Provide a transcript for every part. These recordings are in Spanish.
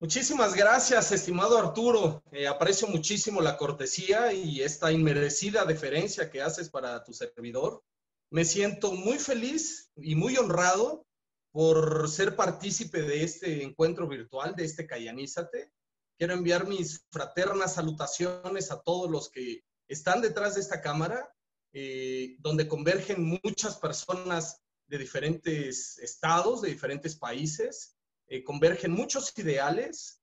Muchísimas gracias, estimado Arturo. Eh, aprecio muchísimo la cortesía y esta inmerecida deferencia que haces para tu servidor. Me siento muy feliz y muy honrado por ser partícipe de este encuentro virtual, de este Cayanízate. Quiero enviar mis fraternas salutaciones a todos los que están detrás de esta cámara, eh, donde convergen muchas personas de diferentes estados, de diferentes países, eh, convergen muchos ideales,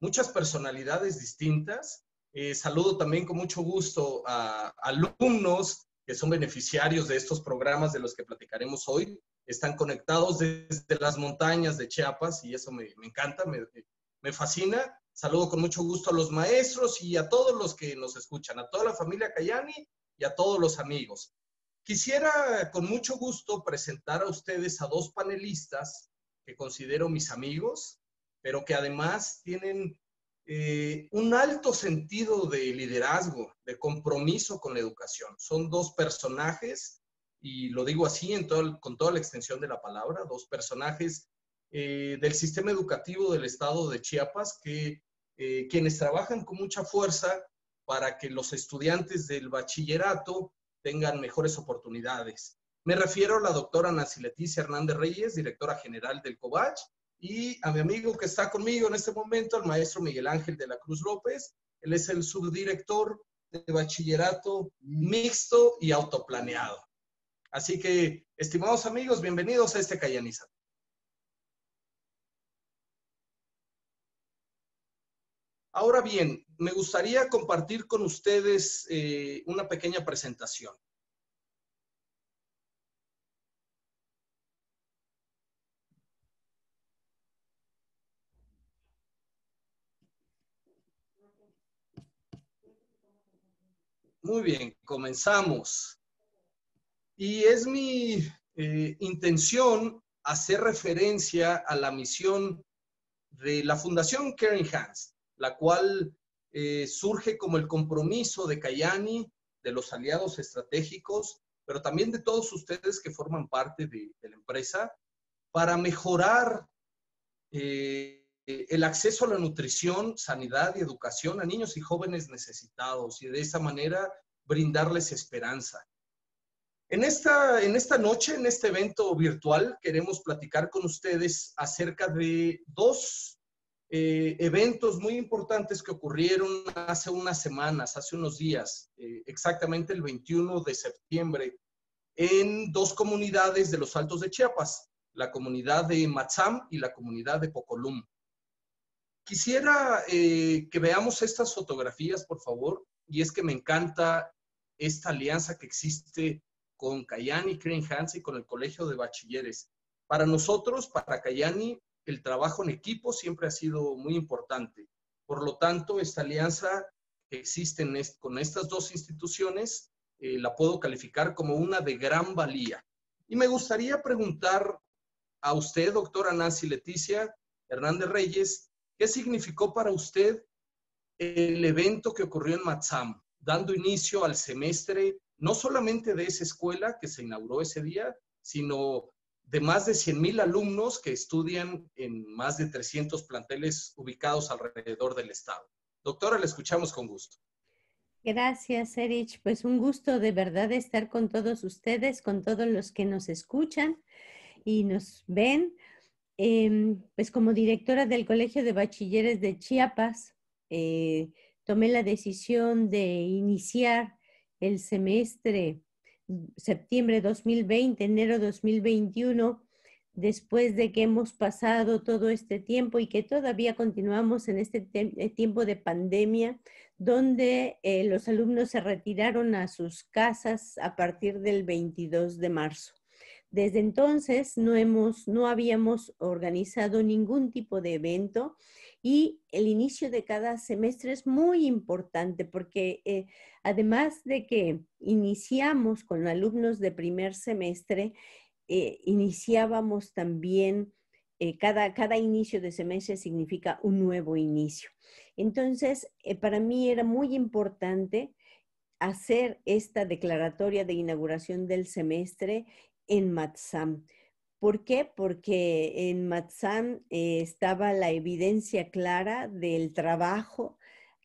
muchas personalidades distintas. Eh, saludo también con mucho gusto a alumnos que son beneficiarios de estos programas de los que platicaremos hoy. Están conectados desde las montañas de Chiapas y eso me, encanta, me, me fascina. Saludo con mucho gusto a los maestros y a todos los que nos escuchan, a toda la familia Cayani y a todos los amigos. Quisiera con mucho gusto presentar a ustedes a dos panelistas que considero mis amigos, pero que además tienen eh, un alto sentido de liderazgo, de compromiso con la educación. Son dos personajes, y lo digo así con toda la extensión de la palabra, dos personajes eh, del sistema educativo del estado de Chiapas, que eh, quienes trabajan con mucha fuerza para que los estudiantes del bachillerato tengan mejores oportunidades. Me refiero a la doctora Nancy Leticia Hernández Reyes, directora general del COVACH, y a mi amigo que está conmigo en este momento, el maestro Miguel Ángel de la Cruz López. Él es el subdirector de bachillerato mixto y autoplaneado. Así que, estimados amigos, bienvenidos a este Cayaniza. Ahora bien, me gustaría compartir con ustedes eh, una pequeña presentación. Muy bien, comenzamos. Y es mi eh, intención hacer referencia a la misión de la Fundación Caring Hands, la cual eh, surge como el compromiso de Cayani, de los aliados estratégicos, pero también de todos ustedes que forman parte de, la empresa, para mejorar eh, el acceso a la nutrición, sanidad y educación a niños y jóvenes necesitados y de esa manera brindarles esperanza. En esta, en esta noche, en este evento virtual, queremos platicar con ustedes acerca de dos eh, eventos muy importantes que ocurrieron hace unas semanas, hace unos días, eh, exactamente el 21 de septiembre, en dos comunidades de los Altos de Chiapas, la comunidad de Matzam y la comunidad de Pocolum. Quisiera eh, que veamos estas fotografías, por favor, y es que me encanta esta alianza que existe con Cayani Crane Hansen y con el Colegio de Bachilleres. Para nosotros, para Cayani, el trabajo en equipo siempre ha sido muy importante. Por lo tanto, esta alianza que existe con estas dos instituciones eh, la puedo calificar como una de gran valía. Y me gustaría preguntar a usted, doctora Nancy Leticia Hernández Reyes, ¿Qué significó para usted el evento que ocurrió en Matsam, dando inicio al semestre no solamente de esa escuela que se inauguró ese día, sino de más de 100 mil alumnos que estudian en más de 300 planteles ubicados alrededor del estado? Doctora, le escuchamos con gusto. Gracias, Erich. Pues un gusto de verdad estar con todos ustedes, con todos los que nos escuchan y nos ven. Em, pues como directora del Colegio de Bachilleres de Chiapas, eh, tomé la decisión de iniciar el semestre septiembre 2020, enero 2021, después de que hemos pasado todo este tiempo y que todavía continuamos en este eh, tiempo de pandemia, donde eh, los alumnos se retiraron a sus casas a partir del 22 de marzo. Desde entonces no, hemos, no habíamos organizado ningún tipo de evento y el inicio de cada semestre es muy importante porque eh, además de que iniciamos con alumnos de primer semestre, eh, iniciábamos también, eh, cada, cada inicio de semestre significa un nuevo inicio. Entonces, para mí era muy importante hacer esta declaratoria de inauguración del semestre en Matsam, ¿Por qué? Porque en Matzán eh, estaba la evidencia clara del trabajo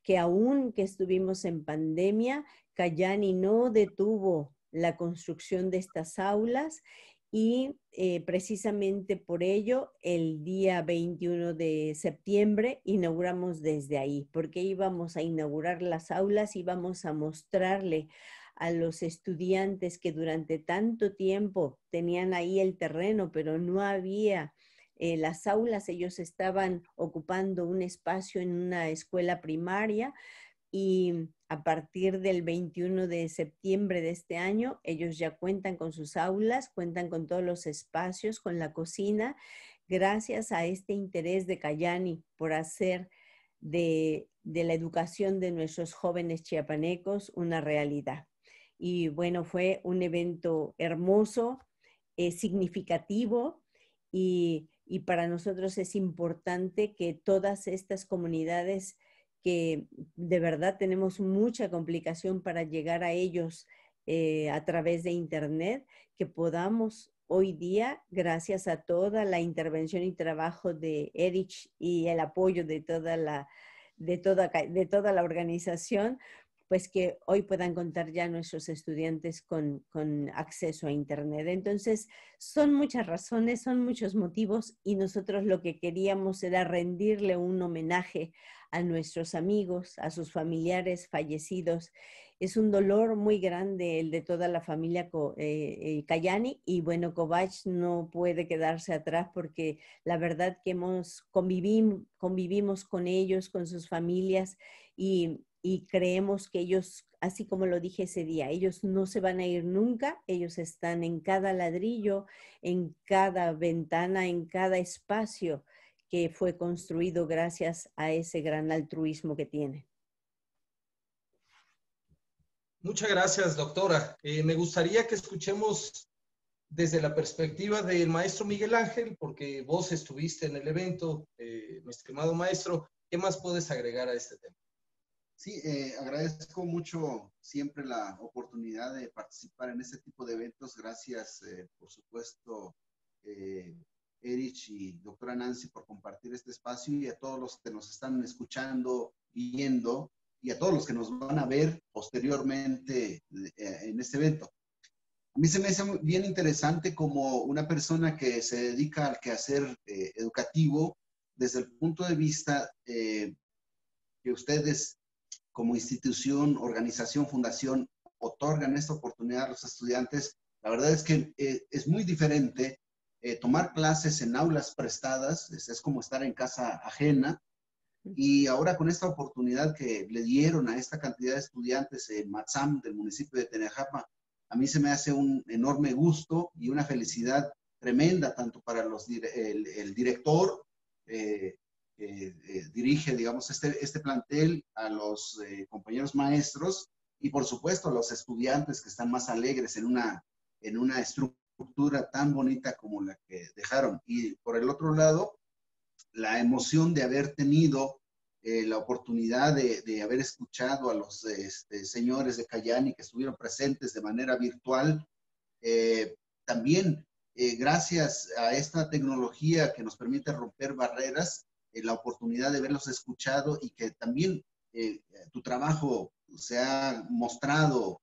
que aún que estuvimos en pandemia, Cayani no detuvo la construcción de estas aulas y eh, precisamente por ello el día 21 de septiembre inauguramos desde ahí, porque íbamos a inaugurar las aulas, íbamos a mostrarle a los estudiantes que durante tanto tiempo tenían ahí el terreno, pero no había eh, las aulas, ellos estaban ocupando un espacio en una escuela primaria y a partir del 21 de septiembre de este año, ellos ya cuentan con sus aulas, cuentan con todos los espacios, con la cocina, gracias a este interés de Cayani por hacer de, la educación de nuestros jóvenes chiapanecos una realidad. Y bueno, fue un evento hermoso, eh, significativo y y para nosotros es importante que todas estas comunidades que de verdad tenemos mucha complicación para llegar a ellos eh, a través de Internet, que podamos hoy día, gracias a toda la intervención y trabajo de Erich y el apoyo de toda la, de toda, de toda la organización, pues que hoy puedan contar ya nuestros estudiantes con, acceso a Internet. Entonces, son muchas razones, son muchos motivos y nosotros lo que queríamos era rendirle un homenaje a nuestros amigos, a sus familiares fallecidos. Es un dolor muy grande el de toda la familia eh, Cayani y bueno, Kovach no puede quedarse atrás porque la verdad que hemos convivimos con ellos, con sus familias y y creemos que ellos, así como lo dije ese día, ellos no se van a ir nunca, ellos están en cada ladrillo, en cada ventana, en cada espacio que fue construido gracias a ese gran altruismo que tiene. Muchas gracias, doctora. Eh, me gustaría que escuchemos desde la perspectiva del maestro Miguel Ángel, porque vos estuviste en el evento, eh, mi estimado maestro. ¿Qué más puedes agregar a este tema? Sí, eh, agradezco mucho siempre la oportunidad de participar en este tipo de eventos. Gracias, eh, por supuesto, eh, Erich y doctora Nancy por compartir este espacio y a todos los que nos están escuchando, viendo y a todos los que nos van a ver posteriormente en este evento. A mí se me hace bien interesante como una persona que se dedica al quehacer educativo desde el punto de vista que ustedes como institución, organización, fundación, otorgan esta oportunidad a los estudiantes, la verdad es que eh, es muy diferente eh, tomar clases en aulas prestadas, es, como estar en casa ajena, y ahora con esta oportunidad que le dieron a esta cantidad de estudiantes en Matzam, del municipio de Tenejapa, a mí se me hace un enorme gusto y una felicidad tremenda, tanto para los, el, director, eh, eh, dirige, digamos, este, este plantel, a los eh, compañeros maestros y, por supuesto, a los estudiantes que están más alegres en una, en una estructura tan bonita como la que dejaron. Y por el otro lado, la emoción de haber tenido eh, la oportunidad de, de, haber escuchado a los este, señores de Cayani que estuvieron presentes de manera virtual. también, gracias a esta tecnología que nos permite romper barreras, eh, la oportunidad de haberlos escuchado y que también eh, tu trabajo se ha mostrado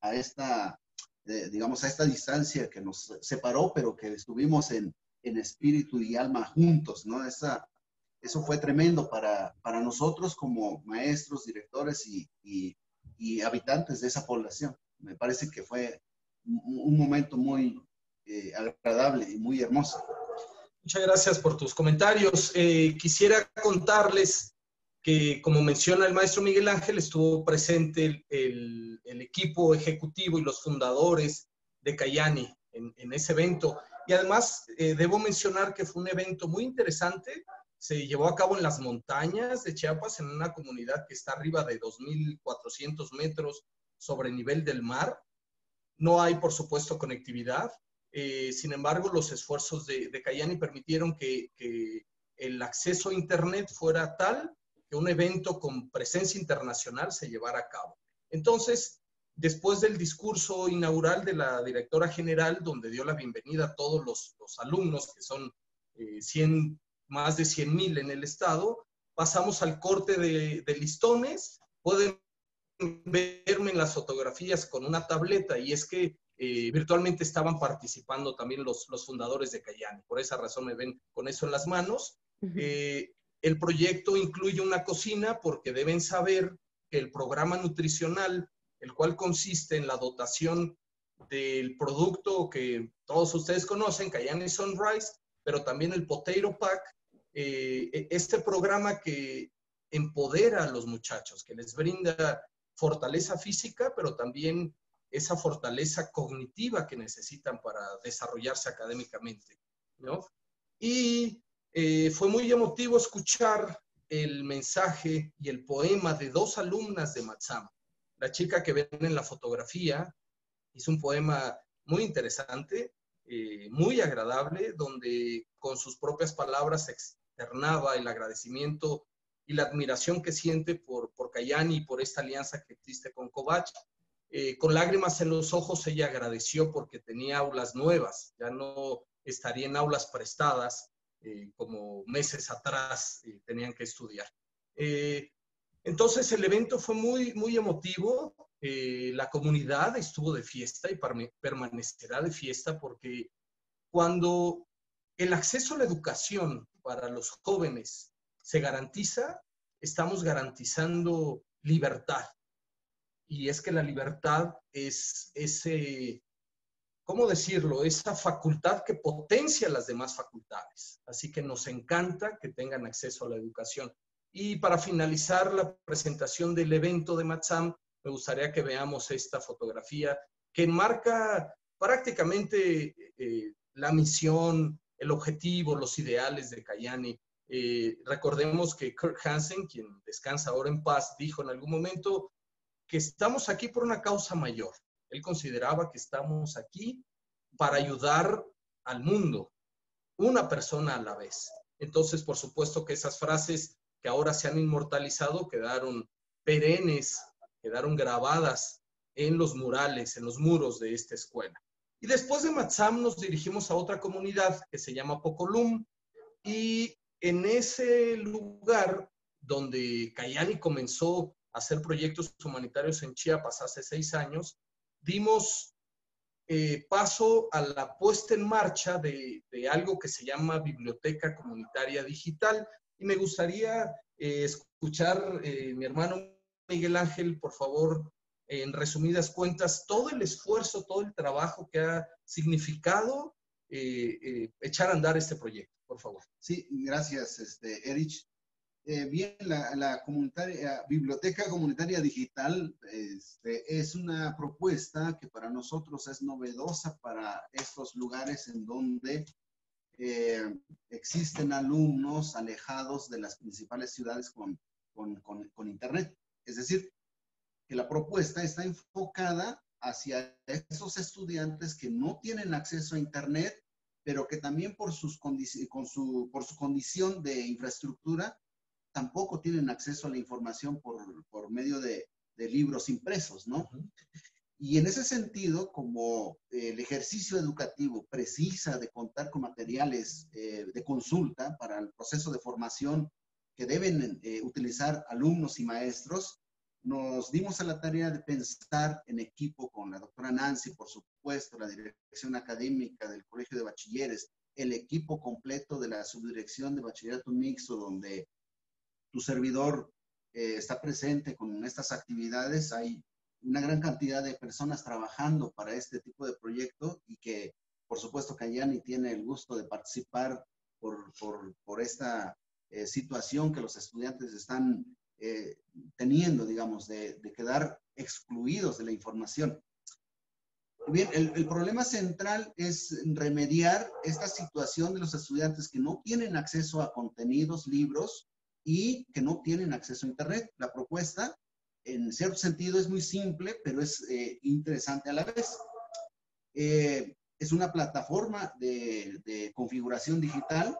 a, esta, eh, digamos, a esta distancia que nos separó, pero que estuvimos en, en espíritu y alma juntos, ¿no? Esa, eso fue tremendo para, para nosotros como maestros, directores y, y, habitantes de esa población. Me parece que fue un, un momento muy agradable y muy hermoso. Muchas gracias por tus comentarios. Eh, quisiera contarles que, como menciona el maestro Miguel Ángel, estuvo presente el, equipo ejecutivo y los fundadores de Cayani en, ese evento. Y además, eh, debo mencionar que fue un evento muy interesante. Se llevó a cabo en las montañas de Chiapas, en una comunidad que está arriba de 2.400 metros sobre el nivel del mar. No hay, por supuesto, conectividad. Eh, sin embargo, los esfuerzos de, de Cayani permitieron que, el acceso a Internet fuera tal que un evento con presencia internacional se llevara a cabo. Entonces, después del discurso inaugural de la directora general, donde dio la bienvenida a todos los, alumnos, que son 100, más de 100 mil en el estado, pasamos al corte de, de listones. Pueden verme en las fotografías con una tableta y es que eh, virtualmente estaban participando también los, los fundadores de Cayani. Por esa razón me ven con eso en las manos. Eh, el proyecto incluye una cocina porque deben saber que el programa nutricional, el cual consiste en la dotación del producto que todos ustedes conocen, Cayani Sunrise, pero también el Potato Pack, eh, e, este programa que empodera a los muchachos, que les brinda fortaleza física, pero también esa fortaleza cognitiva que necesitan para desarrollarse académicamente. ¿no? Y eh, fue muy emotivo escuchar el mensaje y el poema de dos alumnas de Matsam. La chica que ven en la fotografía hizo un poema muy interesante, eh, muy agradable, donde con sus propias palabras externaba el agradecimiento y la admiración que siente por, por Cayani y por esta alianza que existe con Kovach. Eh, con lágrimas en los ojos ella agradeció porque tenía aulas nuevas, ya no estaría en aulas prestadas eh, como meses atrás eh, tenían que estudiar. entonces el evento fue muy, muy emotivo, la comunidad estuvo de fiesta y permanecerá de fiesta porque cuando el acceso a la educación para los jóvenes se garantiza, estamos garantizando libertad, y es que la libertad es ese, ¿cómo decirlo? Esa facultad que potencia las demás facultades. Así que nos encanta que tengan acceso a la educación. Y para finalizar la presentación del evento de Matsam, me gustaría que veamos esta fotografía que enmarca prácticamente eh, la misión, el objetivo, los ideales de Kayani. Eh, recordemos que Kirk Hansen, quien descansa ahora en paz, dijo en algún momento, que estamos aquí por una causa mayor. Él consideraba que estamos aquí para ayudar al mundo, una persona a la vez. Entonces, por supuesto que esas frases que ahora se han inmortalizado quedaron perennes, quedaron grabadas en los murales, en los muros de esta escuela. Y después de Matsam nos dirigimos a otra comunidad que se llama Pocolum y en ese lugar donde Cayani comenzó hacer proyectos humanitarios en Chiapas hace seis años, dimos eh, paso a la puesta en marcha de, algo que se llama Biblioteca Comunitaria Digital. Y me gustaría eh, escuchar, eh, mi hermano Miguel Ángel, por favor, en resumidas cuentas, todo el esfuerzo, todo el trabajo que ha significado echar a andar este proyecto, por favor. Sí, gracias, este, Erich. Eh, bien, la, comunitaria, Biblioteca Comunitaria Digital este, es una propuesta que para nosotros es novedosa para estos lugares en donde eh, existen alumnos alejados de las principales ciudades con, con, Internet. Es decir, que la propuesta está enfocada hacia esos estudiantes que no tienen acceso a Internet, pero que también por, sus con su, por su condición de infraestructura tampoco tienen acceso a la información por, por medio de, de, libros impresos, ¿no? Y en ese sentido, como el ejercicio educativo precisa de contar con materiales eh, de consulta para el proceso de formación que deben eh, utilizar alumnos y maestros, nos dimos a la tarea de pensar en equipo con la doctora Nancy, por supuesto, la dirección académica del Colegio de Bachilleres, el equipo completo de la subdirección de bachillerato mixto, donde tu servidor eh, está presente con estas actividades. Hay una gran cantidad de personas trabajando para este tipo de proyecto y que, por supuesto, Cayani tiene el gusto de participar por, por, esta eh, situación que los estudiantes están eh, teniendo, digamos, de, quedar excluidos de la información. Bien, el, problema central es remediar esta situación de los estudiantes que no tienen acceso a contenidos, libros, y que no tienen acceso a Internet. La propuesta, en cierto sentido, es muy simple, pero es eh, interesante a la vez. Eh, es una plataforma de, configuración digital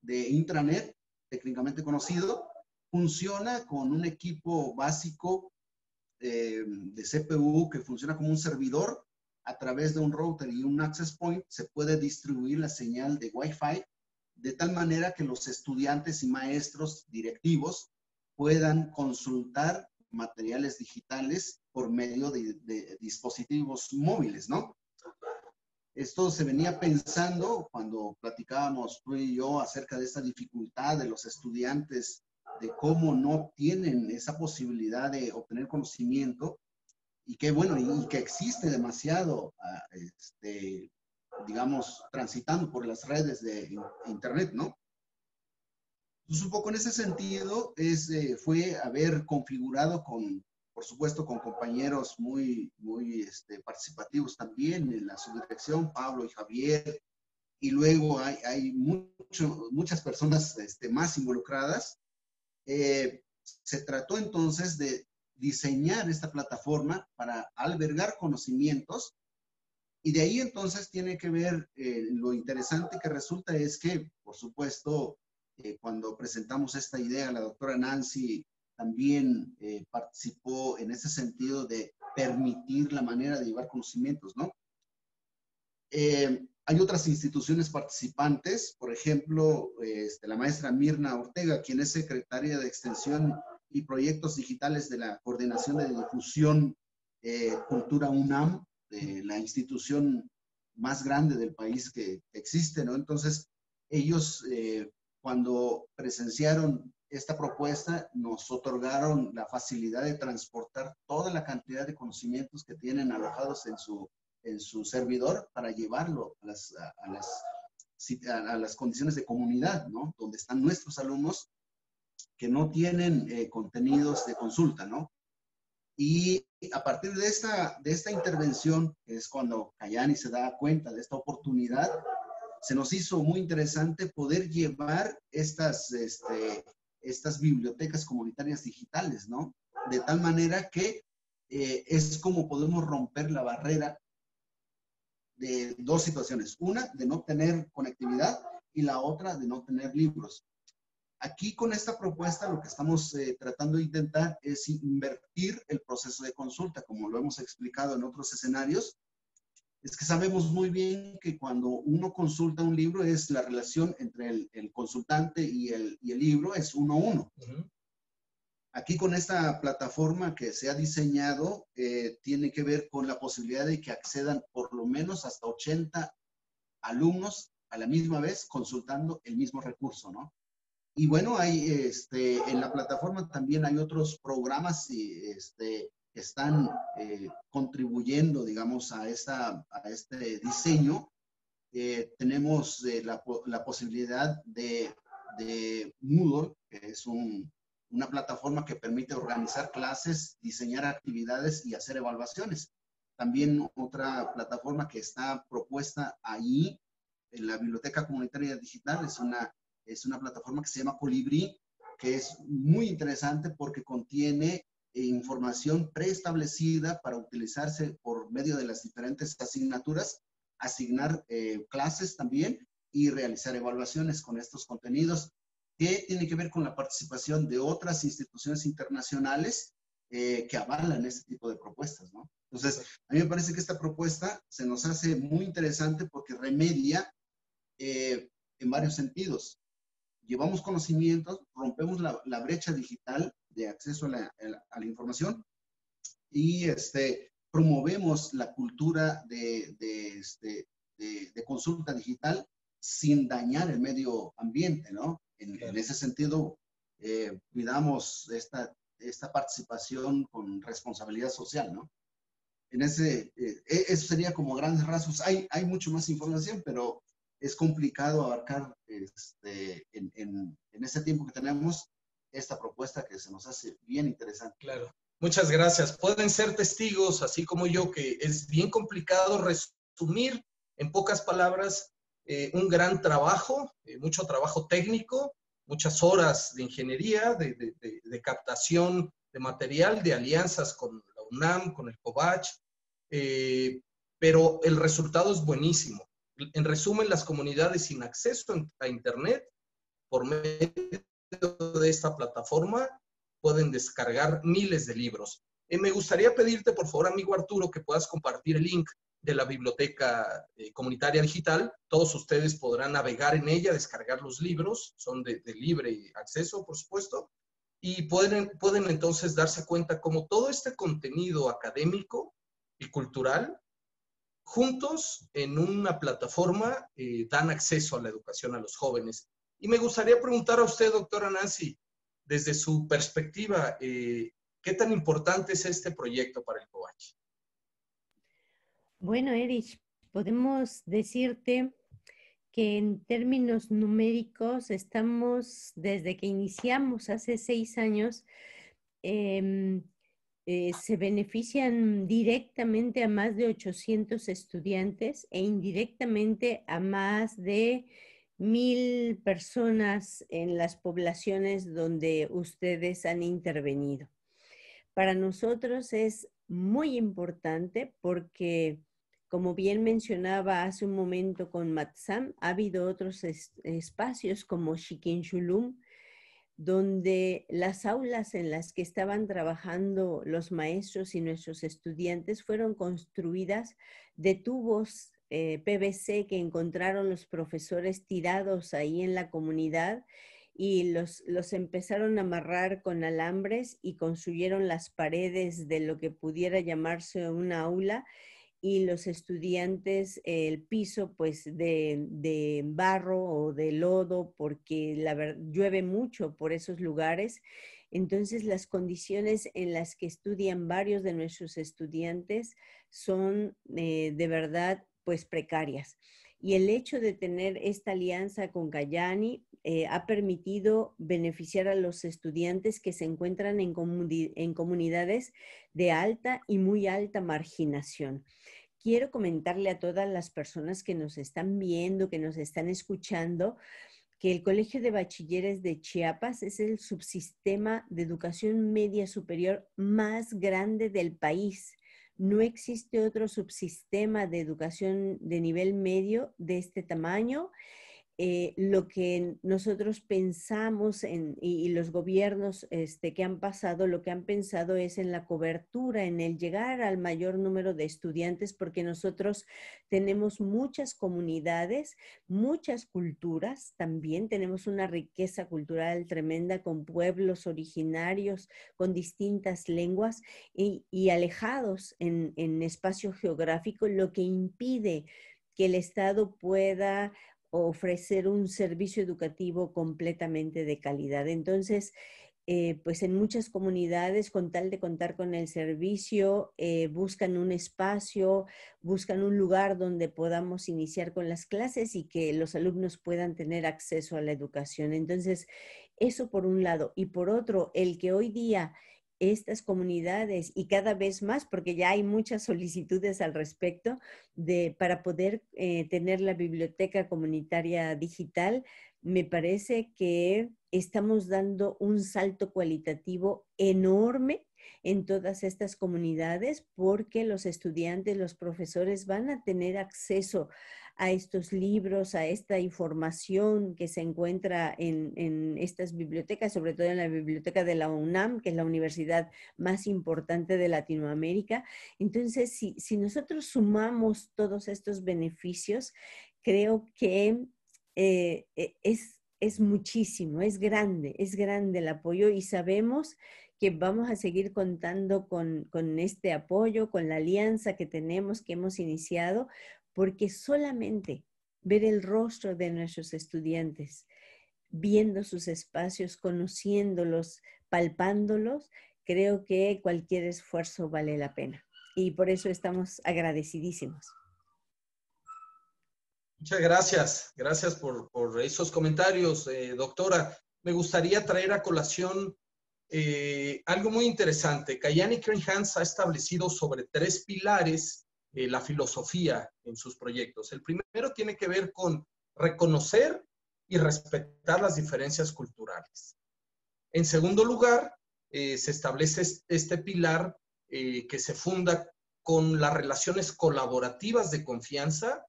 de intranet, técnicamente conocido. Funciona con un equipo básico eh, de CPU que funciona como un servidor a través de un router y un access point se puede distribuir la señal de Wi-Fi de tal manera que los estudiantes y maestros directivos puedan consultar materiales digitales por medio de, dispositivos móviles, ¿no? Esto se venía pensando cuando platicábamos tú y yo acerca de esta dificultad de los estudiantes, de cómo no tienen esa posibilidad de obtener conocimiento y que bueno, y, que existe demasiado, ah, este, digamos, transitando por las redes de Internet, ¿no? Entonces, un poco en ese sentido, es, eh, fue haber configurado con, por supuesto, con compañeros muy, muy este, participativos también en la subdirección, Pablo y Javier, y luego hay, hay mucho, muchas personas este, más involucradas. Eh, se trató entonces de diseñar esta plataforma para albergar conocimientos y de ahí entonces tiene que ver eh, lo interesante que resulta es que, por supuesto, eh, cuando presentamos esta idea, la doctora Nancy también eh, participó en ese sentido de permitir la manera de llevar conocimientos, ¿no? hay otras instituciones participantes, por ejemplo, este, la maestra Mirna Ortega, quien es secretaria de Extensión y proyectos digitales de la Coordinación de Difusión Cultura UNAM, de la institución más grande del país que existe, ¿no? Entonces, ellos eh, cuando presenciaron esta propuesta, nos otorgaron la facilidad de transportar toda la cantidad de conocimientos que tienen alojados en su, en su servidor para llevarlo a las, a, las, a las condiciones de comunidad, ¿no? Donde están nuestros alumnos que no tienen eh, contenidos de consulta, ¿no? Y a partir de esta, de esta intervención, es cuando Cayani se da cuenta de esta oportunidad, se nos hizo muy interesante poder llevar estas, este, estas bibliotecas comunitarias digitales, ¿no? De tal manera que eh, es como podemos romper la barrera de dos situaciones. Una, de no tener conectividad y la otra, de no tener libros. Aquí con esta propuesta lo que estamos eh, tratando de intentar es invertir el proceso de consulta, como lo hemos explicado en otros escenarios. Es que sabemos muy bien que cuando uno consulta un libro es la relación entre el, consultante y el, libro es uno a uno. Aquí con esta plataforma que se ha diseñado, eh, tiene que ver con la posibilidad de que accedan por lo menos hasta 80 alumnos a la misma vez consultando el mismo recurso, ¿no? Y bueno, hay, este, en la plataforma también hay otros programas y, este, que están eh, contribuyendo, digamos, a, esta, a este diseño. Eh, tenemos eh, la, la, posibilidad de, de, Moodle, que es un, una plataforma que permite organizar clases, diseñar actividades y hacer evaluaciones. También otra plataforma que está propuesta ahí en la Biblioteca Comunitaria Digital es una es una plataforma que se llama Colibri, que es muy interesante porque contiene eh, información preestablecida para utilizarse por medio de las diferentes asignaturas, asignar eh, clases también y realizar evaluaciones con estos contenidos, que tiene que ver con la participación de otras instituciones internacionales eh, que avalan este tipo de propuestas, ¿no? Entonces, a mí me parece que esta propuesta se nos hace muy interesante porque remedia en varios sentidos llevamos conocimientos, rompemos la, brecha digital de acceso a la, información y este, promovemos la cultura de, este, de, consulta digital sin dañar el medio ambiente, ¿no? En, ese sentido, eh, cuidamos esta, esta participación con responsabilidad social, ¿no? En ese, eh, e, eso sería como grandes rasgos. Hay, hay mucho más información, pero es complicado abarcar este, en, en, en ese tiempo que tenemos esta propuesta que se nos hace bien interesante. Claro. Muchas gracias. Pueden ser testigos, así como yo, que es bien complicado resumir en pocas palabras eh, un gran trabajo, eh, mucho trabajo técnico, muchas horas de ingeniería, de, de, de, captación de material, de alianzas con la UNAM, con el COVACH, eh, pero el resultado es buenísimo. En resumen, las comunidades sin acceso a Internet, por medio de esta plataforma, pueden descargar miles de libros. Eh, me gustaría pedirte, por favor, amigo Arturo, que puedas compartir el link de la biblioteca eh, comunitaria digital. Todos ustedes podrán navegar en ella, descargar los libros, son de, libre acceso, por supuesto, y pueden, pueden entonces darse cuenta cómo todo este contenido académico y cultural, juntos en una plataforma, eh, dan acceso a la educación a los jóvenes. Y me gustaría preguntar a usted, doctora Nancy, desde su perspectiva, eh, ¿qué tan importante es este proyecto para el COVACH? Bueno, Erich, podemos decirte que en términos numéricos estamos, desde que iniciamos hace seis años, em, eh, se benefician directamente a más de 800 estudiantes e indirectamente a más de mil personas en las poblaciones donde ustedes han intervenido. Para nosotros es muy importante porque como bien mencionaba hace un momento con Matsam, ha habido otros espacios como Shikinshulum, donde las aulas en las que estaban trabajando los maestros y nuestros estudiantes fueron construidas de tubos eh, PVC que encontraron los profesores tirados ahí en la comunidad y los, los empezaron a amarrar con alambres y construyeron las paredes de lo que pudiera llamarse una aula y los estudiantes el piso pues de, barro o de lodo porque la llueve mucho por esos lugares. Entonces las condiciones en las que estudian varios de nuestros estudiantes son eh, de verdad pues precarias. Y el hecho de tener esta alianza con Cayani eh, ha permitido beneficiar a los estudiantes que se encuentran en, en comunidades de alta y muy alta marginación quiero comentarle a todas las personas que nos están viendo, que nos están escuchando, que el Colegio de Bachilleres de Chiapas es el subsistema de educación media superior más grande del país. No existe otro subsistema de educación de nivel medio de este tamaño eh, lo que nosotros pensamos en, y, los gobiernos este, que han pasado, lo que han pensado es en la cobertura, en el llegar al mayor número de estudiantes, porque nosotros tenemos muchas comunidades, muchas culturas, también tenemos una riqueza cultural tremenda con pueblos originarios, con distintas lenguas y, alejados en, en espacio geográfico, lo que impide que el Estado pueda ofrecer un servicio educativo completamente de calidad. Entonces, eh, pues en muchas comunidades, con tal de contar con el servicio, eh, buscan un espacio, buscan un lugar donde podamos iniciar con las clases y que los alumnos puedan tener acceso a la educación. Entonces, eso por un lado. Y por otro, el que hoy día estas comunidades y cada vez más, porque ya hay muchas solicitudes al respecto, de, para poder eh, tener la biblioteca comunitaria digital, me parece que estamos dando un salto cualitativo enorme en todas estas comunidades porque los estudiantes, los profesores van a tener acceso a estos libros, a esta información que se encuentra en, estas bibliotecas, sobre todo en la biblioteca de la UNAM, que es la universidad más importante de Latinoamérica. Entonces, si, si nosotros sumamos todos estos beneficios, creo que eh, e, es, es muchísimo, es grande, es grande el apoyo y sabemos que vamos a seguir contando con, con, este apoyo, con la alianza que tenemos, que hemos iniciado, porque solamente ver el rostro de nuestros estudiantes, viendo sus espacios, conociéndolos, palpándolos, creo que cualquier esfuerzo vale la pena. Y por eso estamos agradecidísimos. Muchas gracias. Gracias por, esos comentarios, eh, doctora. Me gustaría traer a colación eh, algo muy interesante. Kayani Hans ha establecido sobre tres pilares eh, la filosofía en sus proyectos. El primero tiene que ver con reconocer y respetar las diferencias culturales. En segundo lugar, eh, se establece este pilar eh, que se funda con las relaciones colaborativas de confianza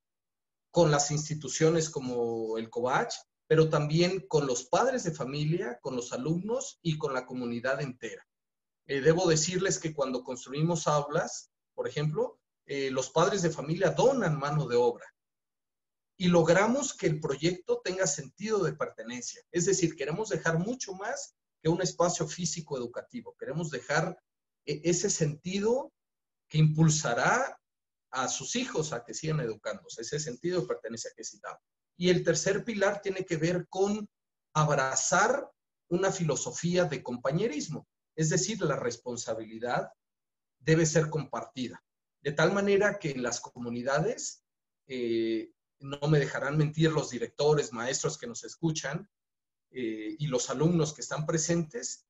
con las instituciones como el COVACH, pero también con los padres de familia, con los alumnos y con la comunidad entera. Eh, debo decirles que cuando construimos aulas, por ejemplo, eh, los padres de familia donan mano de obra y logramos que el proyecto tenga sentido de pertenencia. Es decir, queremos dejar mucho más que un espacio físico educativo. Queremos dejar ese sentido que impulsará a sus hijos a que sigan educándose, ese sentido de pertenencia que citado. Y el tercer pilar tiene que ver con abrazar una filosofía de compañerismo, es decir, la responsabilidad debe ser compartida, de tal manera que en las comunidades, eh, no me dejarán mentir los directores, maestros que nos escuchan eh, y los alumnos que están presentes,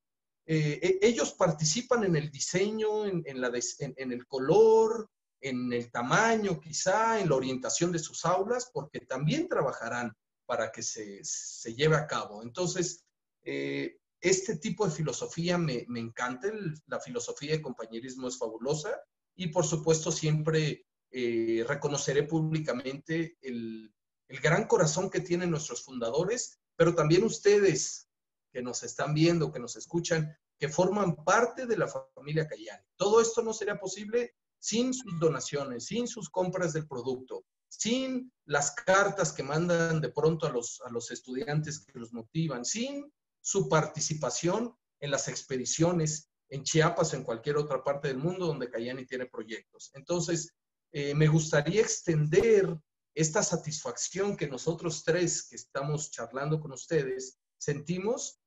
eh, e, ellos participan en el diseño, en, el color, en el tamaño quizá, en la orientación de sus aulas, porque también trabajarán para que se, se lleve a cabo. Entonces, este tipo de filosofía me, me encanta, la filosofía de compañerismo es fabulosa y por supuesto siempre eh, reconoceré públicamente el, el gran corazón que tienen nuestros fundadores, pero también ustedes que nos están viendo, que nos escuchan, que forman parte de la familia Cayani. Todo esto no sería posible sin sus donaciones, sin sus compras del producto, sin las cartas que mandan de pronto a los, a los estudiantes que los motivan, sin su participación en las expediciones en Chiapas en cualquier otra parte del mundo donde Cayani tiene proyectos. Entonces, eh, me gustaría extender esta satisfacción que nosotros tres que estamos charlando con ustedes sentimos,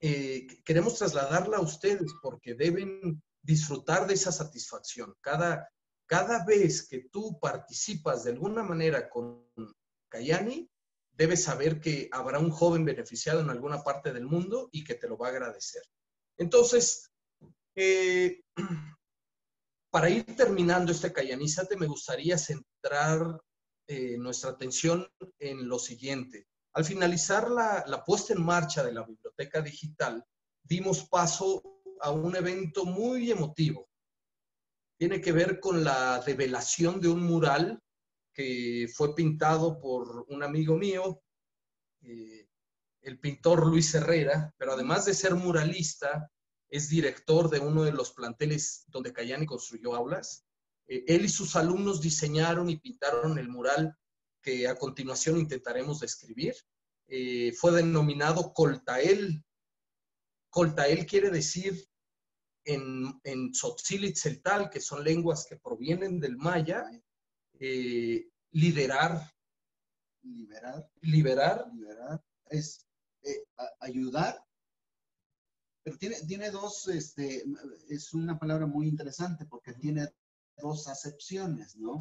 eh, queremos trasladarla a ustedes porque deben disfrutar de esa satisfacción. Cada, cada vez que tú participas de alguna manera con Cayani, debes saber que habrá un joven beneficiado en alguna parte del mundo y que te lo va a agradecer. Entonces, eh, para ir terminando este Cayanízate, me gustaría centrar eh, nuestra atención en lo siguiente. Al finalizar la, la puesta en marcha de la biblioteca digital, dimos paso a un evento muy emotivo. Tiene que ver con la revelación de un mural que fue pintado por un amigo mío, eh, el pintor Luis Herrera, pero además de ser muralista, es director de uno de los planteles donde Cayani construyó aulas. Eh, él y sus alumnos diseñaron y pintaron el mural que a continuación intentaremos describir. Eh, fue denominado Coltael Coltael quiere decir en, en Tzotzilitzaltal, que son lenguas que provienen del maya, eh, liderar. Liberar. Liberar. Liberar. Es eh, ayudar. Pero tiene, tiene dos, este, es una palabra muy interesante porque tiene dos acepciones, ¿no?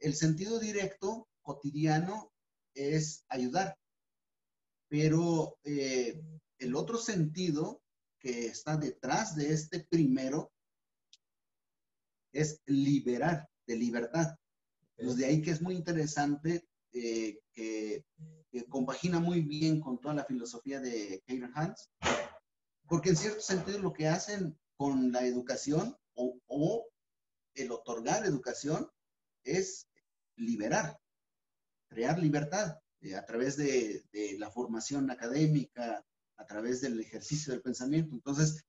El sentido directo, cotidiano, es ayudar. Pero eh, el otro sentido que está detrás de este primero es liberar, de libertad. Pues de ahí que es muy interesante, eh, que, compagina muy bien con toda la filosofía de Karen Hans, porque en cierto sentido lo que hacen con la educación o, el otorgar educación es liberar, crear libertad eh, a través de, la formación académica, a través del ejercicio del pensamiento. Entonces,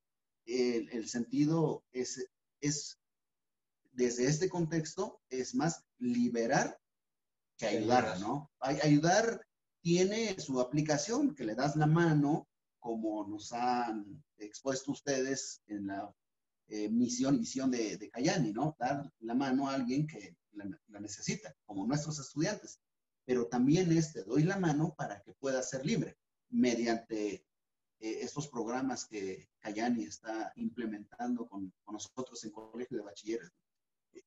el, sentido es, es, desde este contexto, es más liberar que ayudar, ¿no? Ayudar tiene su aplicación, que le das la mano, como nos han expuesto ustedes en la eh, misión y visión de, de Cayani, ¿no? Dar la mano a alguien que la, la, necesita, como nuestros estudiantes. Pero también es, te doy la mano para que puedas ser libre mediante eh, estos programas que Cayani está implementando con, nosotros en Colegio de Bachilleres.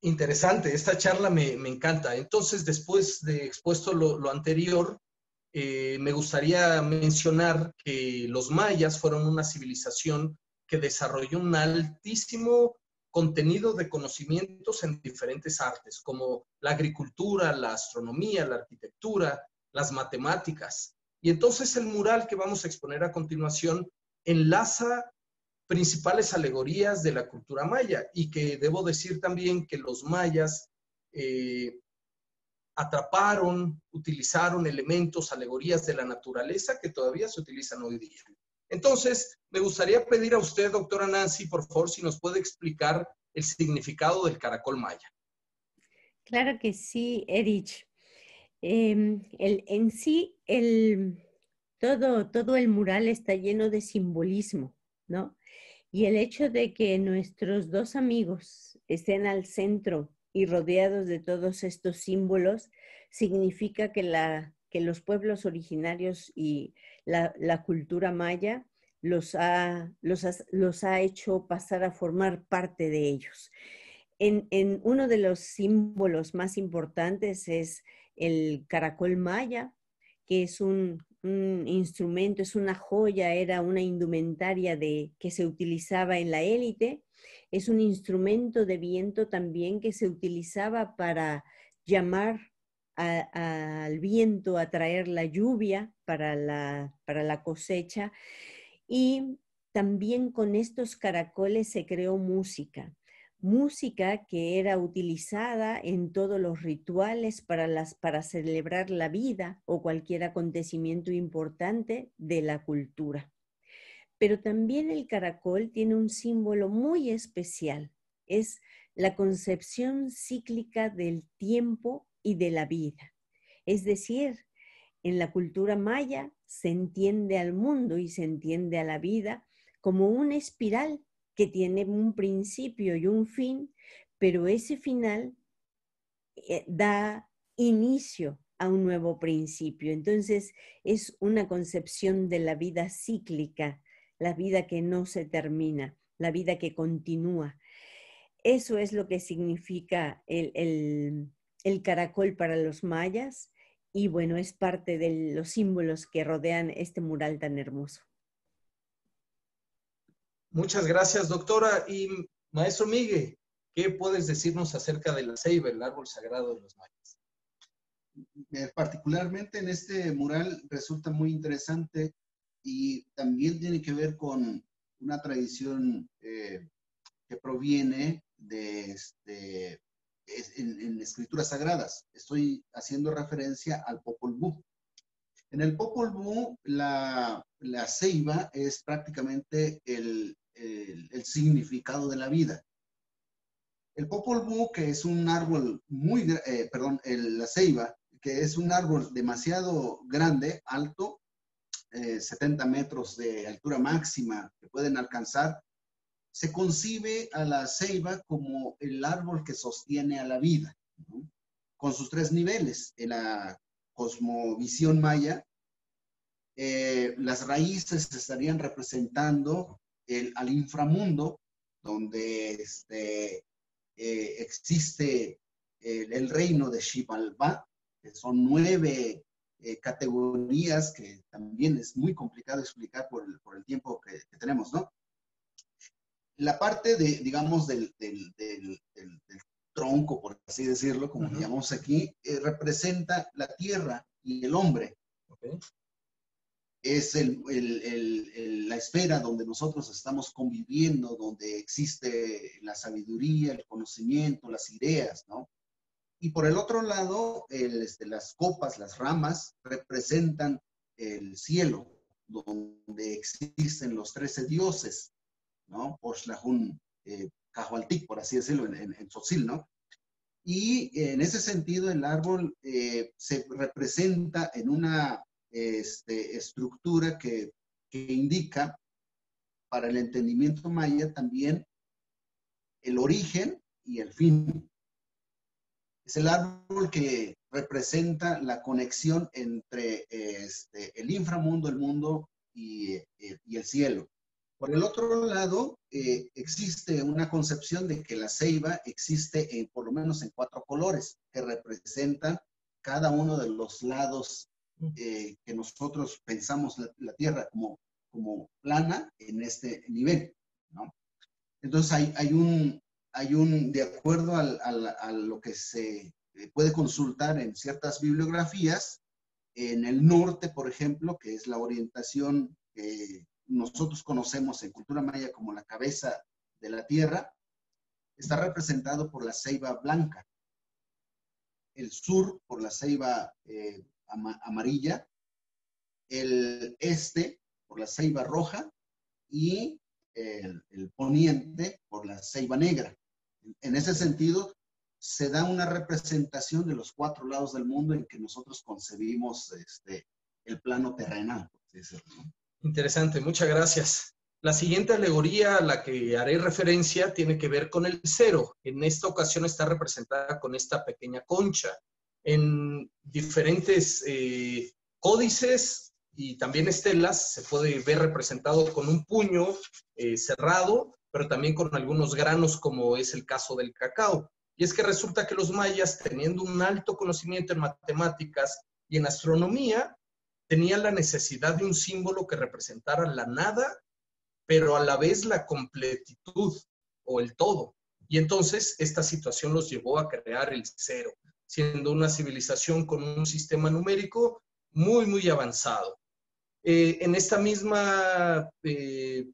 Interesante, esta charla me, me encanta. Entonces, después de expuesto lo, lo anterior, eh, me gustaría mencionar que los mayas fueron una civilización que desarrolló un altísimo contenido de conocimientos en diferentes artes, como la agricultura, la astronomía, la arquitectura, las matemáticas. Y entonces el mural que vamos a exponer a continuación enlaza principales alegorías de la cultura maya y que debo decir también que los mayas eh, atraparon, utilizaron elementos, alegorías de la naturaleza que todavía se utilizan hoy día. Entonces, me gustaría pedir a usted, doctora Nancy, por favor, si nos puede explicar el significado del caracol maya. Claro que sí, Erich. Em, en sí, el, todo, todo el mural está lleno de simbolismo, ¿no? Y el hecho de que nuestros dos amigos estén al centro y rodeados de todos estos símbolos significa que, la, que los pueblos originarios y la, cultura maya los ha, los, los ha hecho pasar a formar parte de ellos. En, en, uno de los símbolos más importantes es el caracol maya, que es un, instrumento, es una joya, era una indumentaria de, que se utilizaba en la élite. Es un instrumento de viento también que se utilizaba para llamar al viento a traer la lluvia para la, para la cosecha. Y también con estos caracoles se creó música música que era utilizada en todos los rituales para, las, para celebrar la vida o cualquier acontecimiento importante de la cultura. Pero también el caracol tiene un símbolo muy especial, es la concepción cíclica del tiempo y de la vida. Es decir, en la cultura maya se entiende al mundo y se entiende a la vida como una espiral que tiene un principio y un fin, pero ese final eh, da inicio a un nuevo principio. Entonces es una concepción de la vida cíclica, la vida que no se termina, la vida que continúa. Eso es lo que significa el, el caracol para los mayas y bueno, es parte de los símbolos que rodean este mural tan hermoso. Muchas gracias, doctora. Y maestro Miguel, ¿qué puedes decirnos acerca de la ceiba, el árbol sagrado de los mayas? Eh, particularmente en este mural resulta muy interesante y también tiene que ver con una tradición eh, que proviene de este, en, escrituras sagradas. Estoy haciendo referencia al Popol Vuh. En el Popol Vuh, la, la ceiba es prácticamente el, el, significado de la vida. El Popol Vuh, que es un árbol muy, eh, perdón, la ceiba, que es un árbol demasiado grande, alto, 70 eh, metros de altura máxima que pueden alcanzar, se concibe a la ceiba como el árbol que sostiene a la vida, con sus tres niveles. En la cosmovisión maya, eh, las raíces estarían representando al inframundo, donde este, eh, existe el, reino de Xibalbá, que son nueve eh, categorías que también es muy complicado explicar por el, tiempo que, tenemos, ¿no? La parte de, digamos, del, tronco, por así decirlo, como llamamos aquí, eh, representa la tierra y el hombre es la esfera donde nosotros estamos conviviendo, donde existe la sabiduría, el conocimiento, las ideas, ¿no? Y por el otro lado, este, las copas, las ramas, representan el cielo, donde existen los trece dioses, ¿no? Oshlahun, eh, por así decirlo, en, en, ¿no? Y en ese sentido, el árbol eh, se representa en una este, estructura que, indica para el entendimiento maya también el origen y el fin. Es el árbol que representa la conexión entre este, el inframundo, el mundo y, eh, el cielo. Por el otro lado, eh, existe una concepción de que la ceiba existe por lo menos en cuatro colores que representan cada uno de los lados eh, que nosotros pensamos la, Tierra como, como plana en este nivel, ¿no? Entonces hay, hay, un, hay un, de acuerdo al, a lo que se eh, puede consultar en ciertas bibliografías, en el norte, por ejemplo, que es la orientación que nosotros conocemos en cultura maya como la cabeza de la Tierra, está representado por la ceiba blanca. El sur por la ceiba eh, amarilla, el este por la ceiba roja y el, poniente por la ceiba negra. En ese sentido, se da una representación de los cuatro lados del mundo en que nosotros concebimos este, el plano terrenal. Interesante, muchas gracias. La siguiente alegoría a la que haré referencia tiene que ver con el cero. En esta ocasión está representada con esta pequeña concha. En diferentes eh, códices y también estelas se puede ver representado con un puño eh, cerrado, pero también con algunos granos como es el caso del cacao. Y es que resulta que los mayas, teniendo un alto conocimiento en matemáticas y en astronomía, tenían la necesidad de un símbolo que representara la nada, pero a la vez la completitud o el todo. Y entonces esta situación los llevó a crear el cero, siendo una civilización con un sistema numérico muy, muy avanzado. Eh, en esta misma eh,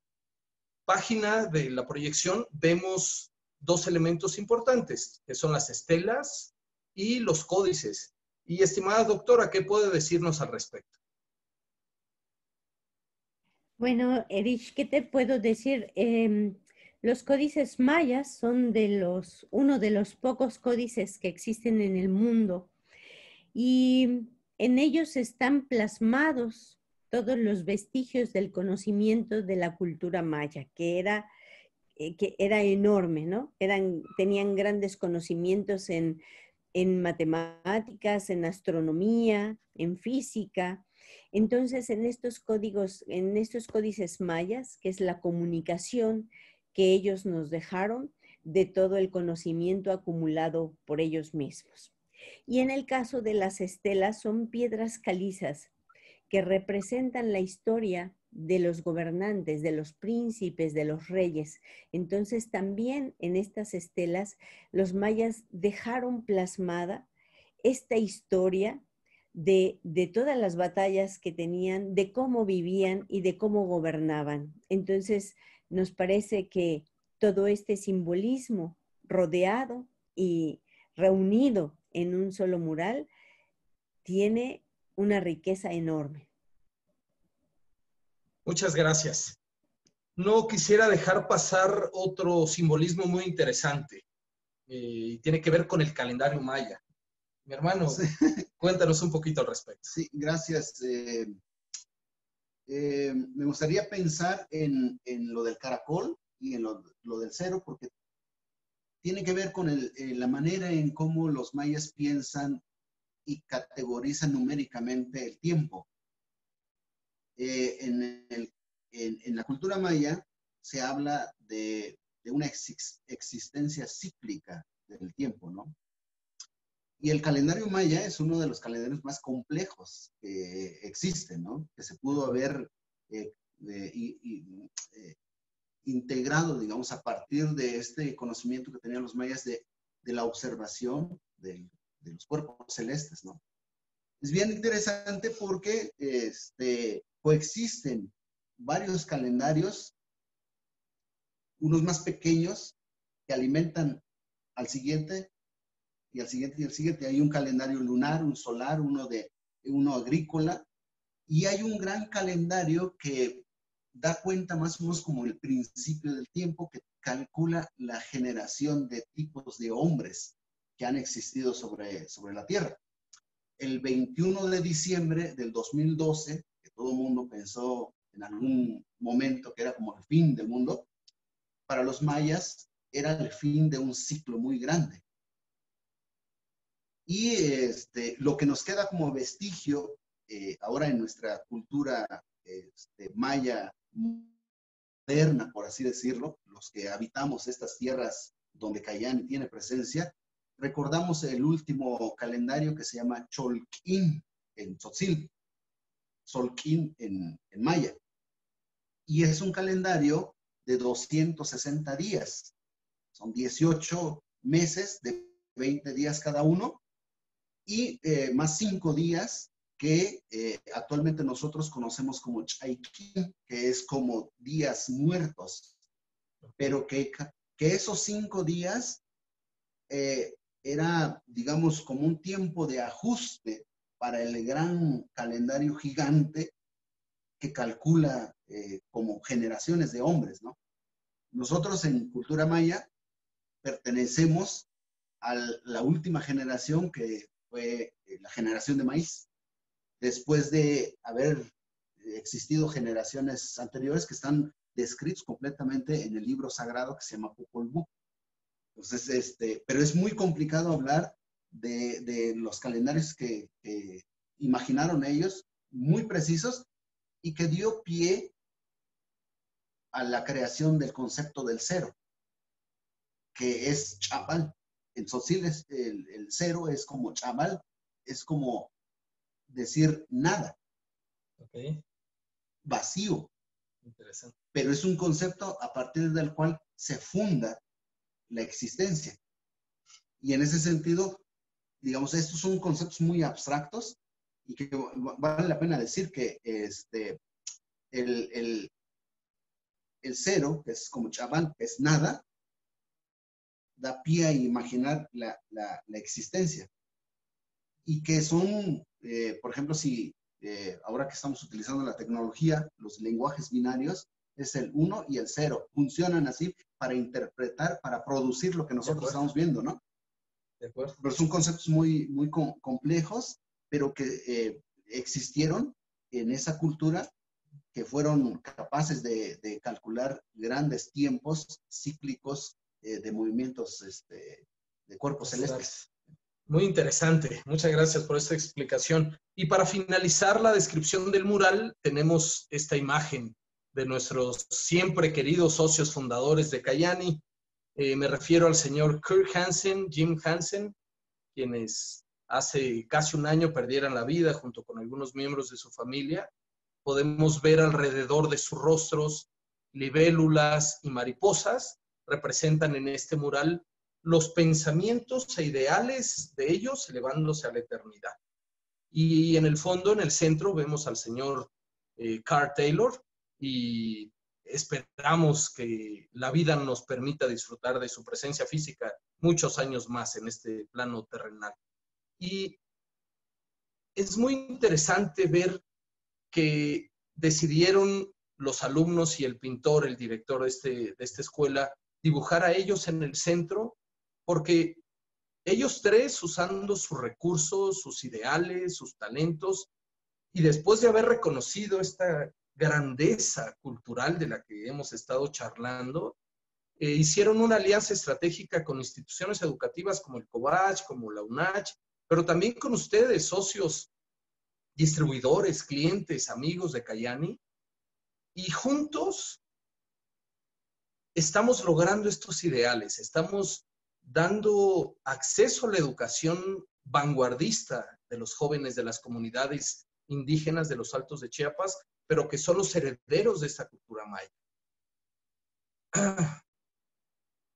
página de la proyección vemos dos elementos importantes, que son las estelas y los códices. Y estimada doctora, ¿qué puede decirnos al respecto? Bueno, Erich, ¿qué te puedo decir? Em, los códices mayas son de los, uno de los pocos códices que existen en el mundo y en ellos están plasmados todos los vestigios del conocimiento de la cultura maya, que era, eh, que era enorme, ¿no? Eran, tenían grandes conocimientos en, en matemáticas, en astronomía, en física. Entonces, en estos códigos, en estos códices mayas, que es la comunicación que ellos nos dejaron de todo el conocimiento acumulado por ellos mismos. Y en el caso de las estelas, son piedras calizas que representan la historia de los gobernantes, de los príncipes, de los reyes. Entonces también en estas estelas los mayas dejaron plasmada esta historia de, de, todas las batallas que tenían, de cómo vivían y de cómo gobernaban. Entonces nos parece que todo este simbolismo rodeado y reunido en un solo mural tiene una riqueza enorme. Muchas gracias. No quisiera dejar pasar otro simbolismo muy interesante eh, y tiene que ver con el calendario maya. Mi hermano, cuéntanos un poquito al respecto. Sí, gracias. Eh, eh, me gustaría pensar en, lo del caracol y en lo, del cero, porque tiene que ver con la manera en cómo los mayas piensan y categorizan numéricamente el tiempo. Eh, en, la cultura maya se habla de, una existencia cíclica del tiempo, ¿no? Y el calendario maya es uno de los calendarios más complejos que existen, ¿no? Que se pudo haber eh, eh, integrado, digamos, a partir de este conocimiento que tenían los mayas de, la observación de los cuerpos celestes, ¿no? Es bien interesante porque este, coexisten varios calendarios, unos más pequeños que alimentan al siguiente y al siguiente y al siguiente. Hay un calendario lunar, un solar, uno de uno agrícola y hay un gran calendario que da cuenta más o menos como el principio del tiempo que calcula la generación de tipos de hombres que han existido sobre, sobre la Tierra. El 21 de diciembre del 2012 todo el mundo pensó en algún momento que era como el fin del mundo, para los mayas era el fin de un ciclo muy grande. Y este, lo que nos queda como vestigio eh, ahora en nuestra cultura este, maya moderna, por así decirlo, los que habitamos estas tierras donde Cayán tiene presencia, recordamos el último calendario que se llama Cholquín en Tzotzil, Solquín en, maya. Y es un calendario de 260 días. Son 18 meses de 20 días cada uno y eh, más 5 días que eh, actualmente nosotros conocemos como Chaikin, que es como días muertos, pero que, que esos 5 días eh, era, digamos, como un tiempo de ajuste para el gran calendario gigante que calcula eh, como generaciones de hombres, ¿no? Nosotros en cultura maya pertenecemos a la última generación que fue eh, la generación de maíz, después de haber existido generaciones anteriores que están descritos completamente en el libro sagrado que se llama Popol Vuh. Entonces, este, pero es muy complicado hablar de, los calendarios que, imaginaron ellos, muy precisos, y que dio pie a la creación del concepto del cero, que es chapal. En Sociles el, el cero es como chaval, es como decir nada. Vacío. Interesante. Pero es un concepto a partir del cual se funda la existencia. Y en ese sentido, digamos, estos son conceptos muy abstractos y que vale la pena decir que este, el, el, el cero, que es como chabán, es nada, da pie a imaginar la, la, la existencia. Y que son, eh, por ejemplo, si eh, ahora que estamos utilizando la tecnología, los lenguajes binarios, es el 1 y el 0. Funcionan así para interpretar, para producir lo que nosotros estamos viendo, ¿no? De acuerdo. Pero son conceptos muy, muy complejos, pero que eh, existieron en esa cultura que fueron capaces de, calcular grandes tiempos cíclicos eh, de movimientos este, de cuerpos celestes. Muy interesante. Muchas gracias por esta explicación. Y para finalizar la descripción del mural, tenemos esta imagen de nuestros siempre queridos socios fundadores de Cayani. Eh, me refiero al señor Kirk Hansen, Jim Hansen, quienes hace casi un año perdieran la vida junto con algunos miembros de su familia. Podemos ver alrededor de sus rostros libélulas y mariposas. Representan en este mural los pensamientos e ideales de ellos elevándose a la eternidad. Y en el fondo, en el centro, vemos al señor eh, Carl Taylor, y esperamos que la vida nos permita disfrutar de su presencia física muchos años más en este plano terrenal. Y es muy interesante ver que decidieron los alumnos y el pintor, el director de, este, de esta escuela, dibujar a ellos en el centro, porque ellos tres, usando sus recursos, sus ideales, sus talentos, y después de haber reconocido esta grandeza cultural de la que hemos estado charlando, eh, hicieron una alianza estratégica con instituciones educativas como el COVACH, como la UNACH, pero también con ustedes, socios, distribuidores, clientes, amigos de Cayani, y juntos estamos logrando estos ideales, estamos dando acceso a la educación vanguardista de los jóvenes de las comunidades indígenas de los Altos de Chiapas pero que son los herederos de esta cultura maya.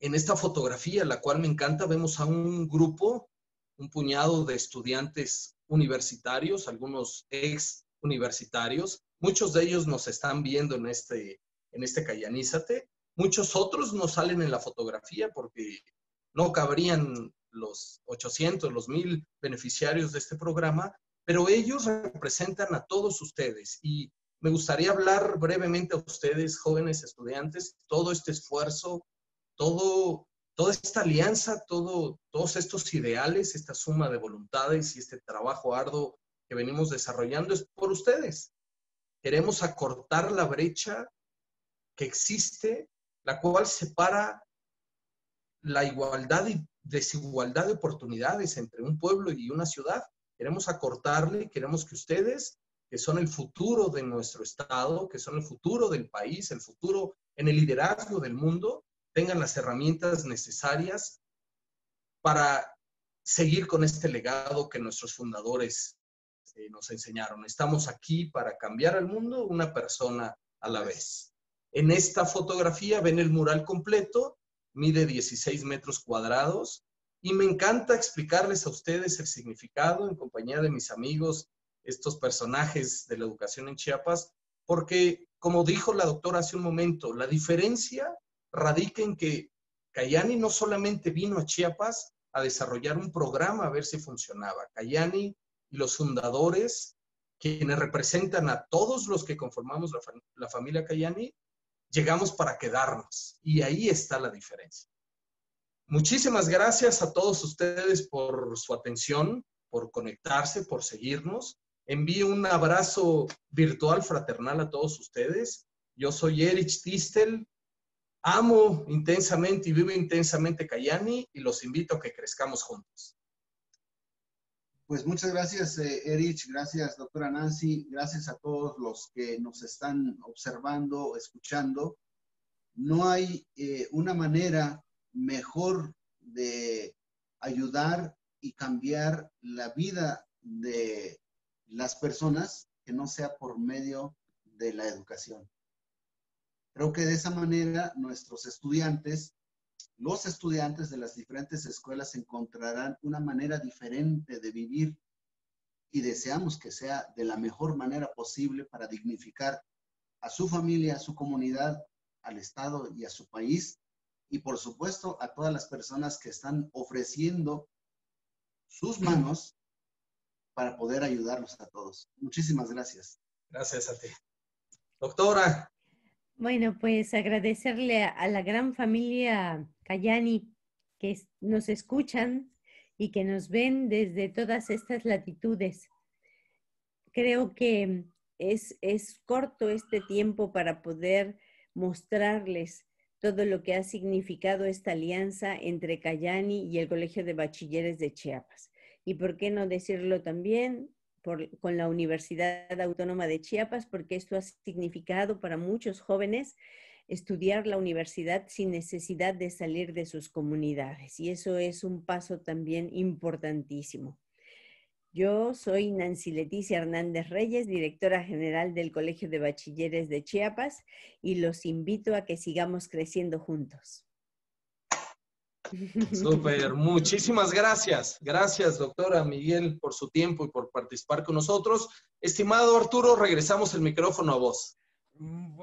En esta fotografía, la cual me encanta, vemos a un grupo, un puñado de estudiantes universitarios, algunos ex universitarios. Muchos de ellos nos están viendo en este, en este Callanízate. Muchos otros no salen en la fotografía porque no cabrían los 800, los 1000 beneficiarios de este programa, pero ellos representan a todos ustedes y me gustaría hablar brevemente a ustedes, jóvenes estudiantes, todo este esfuerzo, todo, toda esta alianza, todo, todos estos ideales, esta suma de voluntades y este trabajo arduo que venimos desarrollando es por ustedes. Queremos acortar la brecha que existe, la cual separa la igualdad y desigualdad de oportunidades entre un pueblo y una ciudad. Queremos acortarle, queremos que ustedes que son el futuro de nuestro Estado, que son el futuro del país, el futuro en el liderazgo del mundo, tengan las herramientas necesarias para seguir con este legado que nuestros fundadores eh, nos enseñaron. Estamos aquí para cambiar al mundo una persona a la vez. En esta fotografía ven el mural completo, mide 16 metros cuadrados y me encanta explicarles a ustedes el significado en compañía de mis amigos estos personajes de la educación en Chiapas, porque, como dijo la doctora hace un momento, la diferencia radica en que Cayani no solamente vino a Chiapas a desarrollar un programa a ver si funcionaba. Cayani y los fundadores quienes representan a todos los que conformamos la, familia Cayani, llegamos para quedarnos. Y ahí está la diferencia. Muchísimas gracias a todos ustedes por su atención, por conectarse, por seguirnos. Envío un abrazo virtual fraternal a todos ustedes. Yo soy Erich Tistel. Amo intensamente y vivo intensamente Cayani y los invito a que crezcamos juntos. Pues muchas gracias, eh, Erich. Gracias, doctora Nancy. Gracias a todos los que nos están observando, escuchando. No hay eh, una manera mejor de ayudar y cambiar la vida de las personas que no sea por medio de la educación. Creo que de esa manera nuestros estudiantes, los estudiantes de las diferentes escuelas encontrarán una manera diferente de vivir y deseamos que sea de la mejor manera posible para dignificar a su familia, a su comunidad, al Estado y a su país y por supuesto a todas las personas que están ofreciendo sus manos para poder ayudarlos a todos. Muchísimas gracias. Gracias a ti. Doctora. Bueno, pues agradecerle a, la gran familia Cayani que nos escuchan y que nos ven desde todas estas latitudes. Creo que es, es corto este tiempo para poder mostrarles todo lo que ha significado esta alianza entre Cayani y el Colegio de Bachilleres de Chiapas. Y por qué no decirlo también con la Universidad Autónoma de Chiapas, porque esto ha significado para muchos jóvenes estudiar la universidad sin necesidad de salir de sus comunidades. Y eso es un paso también importantísimo. Yo soy Nancy Leticia Hernández Reyes, directora general del Colegio de Bachilleres de Chiapas, y los invito a que sigamos creciendo juntos. Súper, muchísimas gracias. Gracias, doctora Miguel, por su tiempo y por participar con nosotros. Estimado Arturo, regresamos el micrófono a vos. Mm,